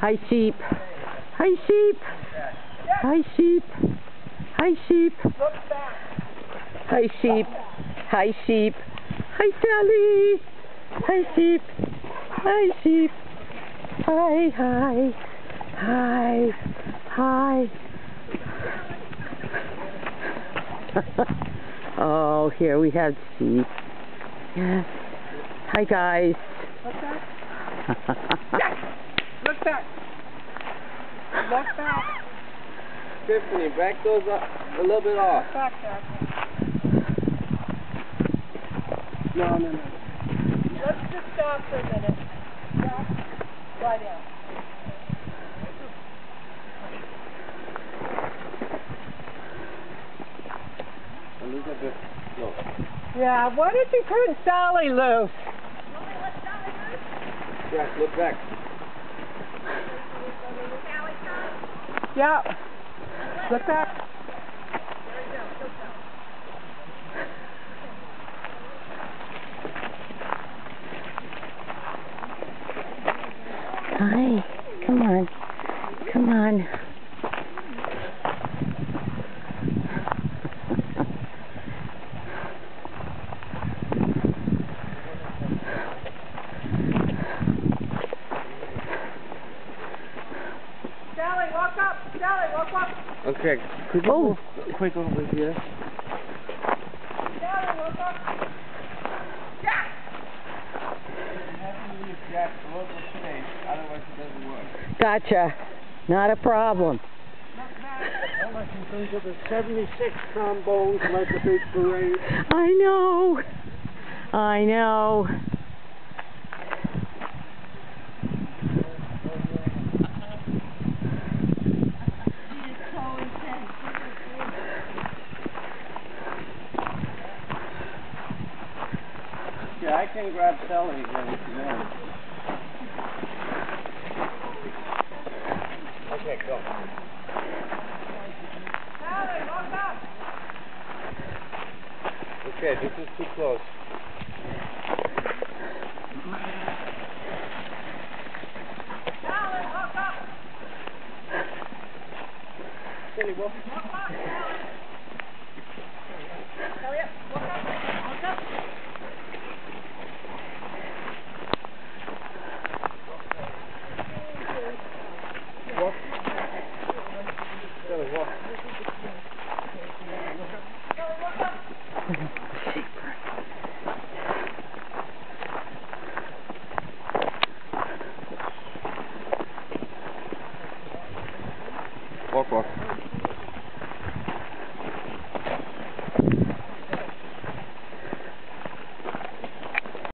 Hi, sheep. Hi, sheep. Hi, sheep. Hi, sheep. Hi, sheep. Hi, sheep. Hi, Sally. Hi, sheep. Hi, sheep. Hi, hi. Hi. Hi. oh, here we have sheep. Yes. Hi, guys. Look back. Look back. Look back. Tiffany, back those up a little bit off. Back there. No, no, no. Let's just stop for a minute. Stop. Lie down. And look at this. No. Yeah, why did you turn Sally loose? Jack, look back. Yeah. Look back. Hi. Come on. Come on. Sally, walk up. Sally, walk up. Okay, could you Oh. move quick over here? Sally, walk up. Jack. You have to leave Jack a little space, otherwise it doesn't work. Gotcha. Not a problem. Well, I can think of the 76 trombones like a big parade. I know. I know. Yeah, I can grab Sally again if you want. Okay, go. Sally, walk up. Okay, this is too close. Sally, walk up. Silly, walk. Hurry up. Walk up. Walk up. Walk. Silly, walk. Walk, walk.